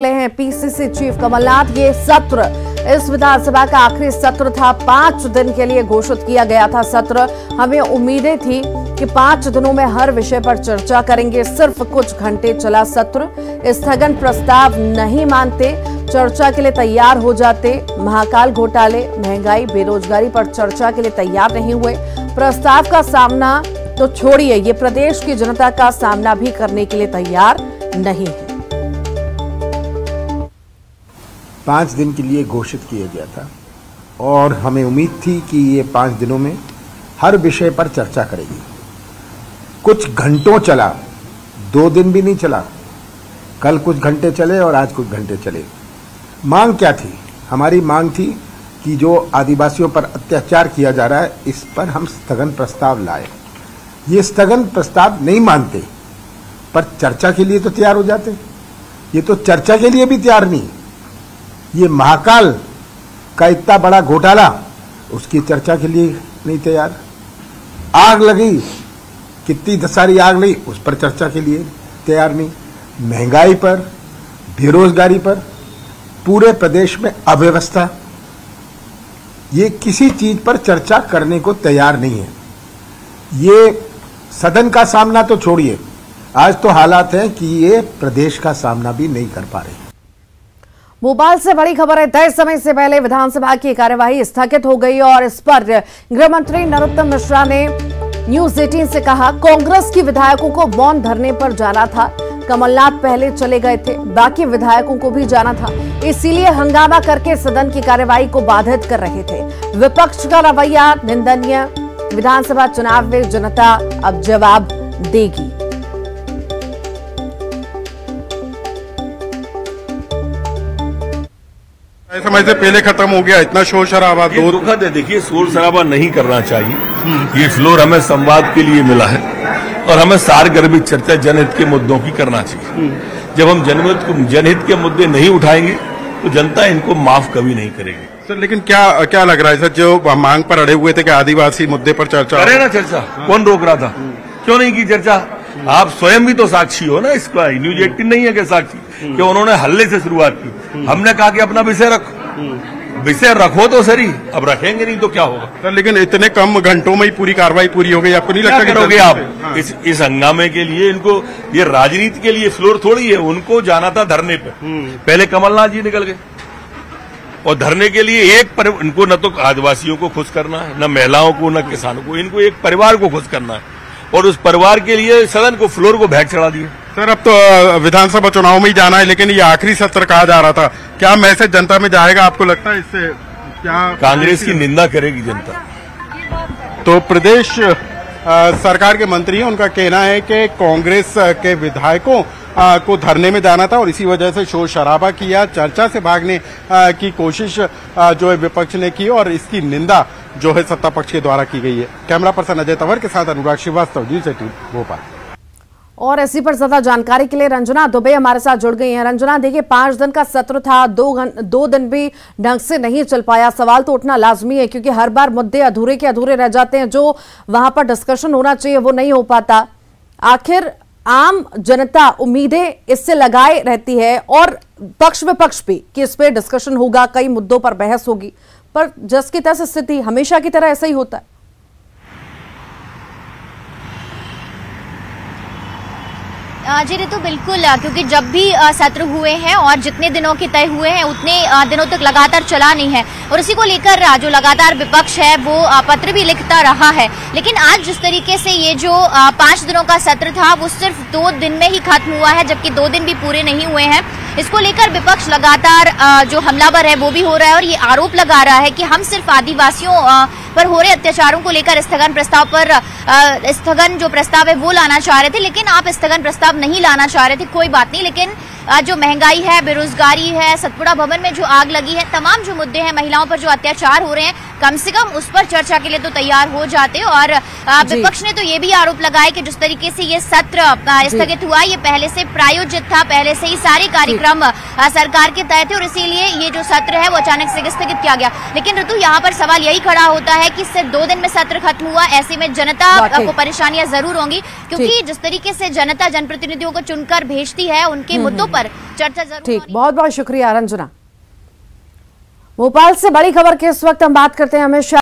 हैं PCC chief Kamal Nath. ये सत्र, इस विधानसभा का आखिरी सत्र था। पाँच दिन के लिए घोषित किया गया था सत्र। हमें उम्मीदें थी कि पाँच दिनों में हर विषय पर चर्चा करेंगे। सिर्फ़ कुछ घंटे चला सत्र। स्थगन प्रस्ताव नहीं मानते। चर्चा के लिए तैयार हो जाते। महाकाल घोटाले, महँगाई, बेरोजगारी पर चर्चा के लिए तैयार नहीं हुए। प्रस्ताव का सामना तो छोड़िए। ये प्रदेश की जनता का सामना भी करने के लिए तैयार नहीं है। पाँच दिन के लिए घोषित किया गया था और हमें उम्मीद थी कि ये पाँच दिनों में हर विषय पर चर्चा करेगी। कुछ घंटों चला, दो दिन भी नहीं चला। कल कुछ घंटे चले और आज कुछ घंटे चले। मांग क्या थी? हमारी मांग थी कि जो आदिवासियों पर अत्याचार किया जा रहा है, इस पर हम स्थगन प्रस्ताव लाए। ये स्थगन प्रस्ताव नहीं मानते, पर चर्चा के लिए तो तैयार हो जाते। ये तो चर्चा के लिए भी तैयार नहीं। ये महाकाल का इतना बड़ा घोटाला, उसकी चर्चा के लिए नहीं तैयार। आग लगी, कितनी दसारी आग लगी, उस पर चर्चा के लिए तैयार नहीं। महँगाई पर, बेरोजगारी पर, पूरे प्रदेश में अव्यवस्था। ये किसी चीज़ पर चर्चा करने को तैयार नहीं है। ये सदन का सामना तो छोड़िए। आज तो हालात हैं कि ये प्रदेश का सामना भी नहीं कर पा रहे। भोपाल से बड़ी खबर है, तय समय से पहले विधानसभा की कार्यवाही स्थगित हो गई और इस पर गृह मंत्री नरोत्तम मिश्रा ने न्यूज़ 18 से कहा, कांग्रेस की विधायकों को मौन धरने पर जाना था। कमलनाथ पहले चले गए थे, बाकी विधायकों को भी जाना था। इसीलिए हंगामा करके सदन की कार्यवाही को बाधित कर रहे थे। विपक्ष का रवैया निंदनीय, विधानसभा चुनाव में जनता अब जवाब देगी। समय से पहले खत्म हो गया इतना शोर शराबा दो दुखद है देखिए शोर शराबा नहीं करना चाहिए। ये फ्लोर हमें संवाद के लिए मिला है और हमें सारगर्भित चर्चा जनहित के मुद्दों की करना चाहिए। जब हम जनहित को जनहित के मुद्दे नहीं उठाएँगे तो जनता इनको माफ़ कभी नहीं करेगी। सर लेकिन क्या क्या लग रहा है सर जो मांग पर अड़े हुए थे कि आदिवासी मुद्दे पर चर्चा करे ना चर्चा। कौन रोक रहा था? क्यों नहीं की चर्चा? आप स्वयं भी तो साक्षी हो ना इसका। न्यूज़ एटीन नहीं है क्या साक्षी। कि उन्होंने हल्ले से शुरुआत की। हमने कहा कि अपना विषय रखो। विषय रखो तो सही अब रखेंगे नहीं तो क्या होगा? सर लेकिन इतने कम घंटों में ही पूरी कार्रवाई पूरी हो गई आपको नहीं लगता कि करोगे आप? हाँ। इस इस हंगामे के लिए इनको ये राजनीति के लिए फ्लोर थोड़ी है उनको जाना था धरने पे। पहले कमलनाथ जी निकल गए। और धरने के लिए एक पर, इनको न तो आदिवासियों को खुश करना है न महिलाओं को न किसानों को इनको एक परिवार को खुश करना है। और उस परिवार के लिए सदन को फ्लोर को भैग चढ़ा दिए सर अब तो विधानसभा चुनाव में ही जाना है लेकिन ये आखिरी सत्र कहा जा रहा था? क्या मैसेज जनता में जाएगा आपको लगता है इससे? क्या कांग्रेस की निंदा करेगी जनता। तो प्रदेश सरकार के मंत्री हैं उनका कहना है कि कांग्रेस के विधायकों को धरने में जाना था और इसी वजह से शोर शराबा किया चर्चा से भागने की कोशिश जो है विपक्ष ने की और इसकी निंदा जो है सत्ता पक्ष के द्वारा की गई है। कैमरा पर्सन अजय तंवर के साथ अनुराग श्रीवास्तव न्यूज़ एटीन भोपाल। और इसी पर ज़्यादा जानकारी के लिए रंजना दुबे हमारे साथ जुड़ गई हैं। रंजना देखिए पाँच दिन का सत्र था दो घं, दो दिन भी ढंग से नहीं चल पाया। सवाल तो उठना लाजमी है क्योंकि हर बार मुद्दे अधूरे के अधूरे रह जाते हैं। जो वहाँ पर डिस्कशन होना चाहिए वो नहीं हो पाता। आखिर आम जनता उम्मीदें इससे लगाए रहती है और पक्ष विपक्ष भी कि इस पर डिस्कशन होगा कई मुद्दों पर बहस होगी। पर जस की तस स्थिति हमेशा की तरह ऐसा ही होता है। जी तो बिल्कुल क्योंकि जब भी सत्र हुए हैं और जितने दिनों के तय हुए हैं, उतने दिनों तक लगातार चला नहीं है। और इसी को लेकर जो लगातार विपक्ष है, वो पत्र भी लिखता रहा है। लेकिन आज जिस तरीके से ये जो पाँच दिनों का सत्र था, वो सिर्फ़ दो दिन में ही खत्म हुआ है, जबकि दो दिन भी पूरे नहीं हुए हैं। इसको लेकर विपक्ष लगातार जो हमलावर है, वो भी हो रहा है और ये आरोप लगा रहा है कि हम सिर्फ़ आदिवासियों पर हो रहे अत्याचारों को लेकर स्थगन प्रस्ताव पर स्थगन जो प्रस्ताव है वो लाना चाह रहे थे, लेकिन आप स्थगन प्रस्ताव नहीं लाना चाह रहे थे, कोई बात नहीं, लेकिन जो महँगाई है, बेरोजगारी है, सतपुड़ा भवन में जो आग लगी है, तमाम जो मुद्दे हैं, महिलाओं पर जो अत्याचार हो रहे हैं कम से कम उस पर चर्चा के लिए तो तैयार हो जाते और विपक्ष ने तो ये भी आरोप लगाया कि जिस तरीके से ये सत्र स्थगित हुआ ये पहले से प्रायोजित था पहले से ही सारे कार्यक्रम सरकार के तय थे और इसीलिए ये जो सत्र है वो अचानक से स्थगित किया गया। लेकिन ऋतु यहाँ पर सवाल यही खड़ा होता है कि सिर्फ़ दो दिन में सत्र खत्म हुआ ऐसे में जनता को परेशानियाँ ज़रूर होंगी क्योंकि जिस तरीके से जनता जनप्रतिनिधियों को चुनकर भेजती है उनके मुद्दों पर चर्चा ज़रूर ठीक बहुत बहुत शुक्रिया रंजना भोपाल से बड़ी खबर के इस वक्त हम बात करते हैं शाह।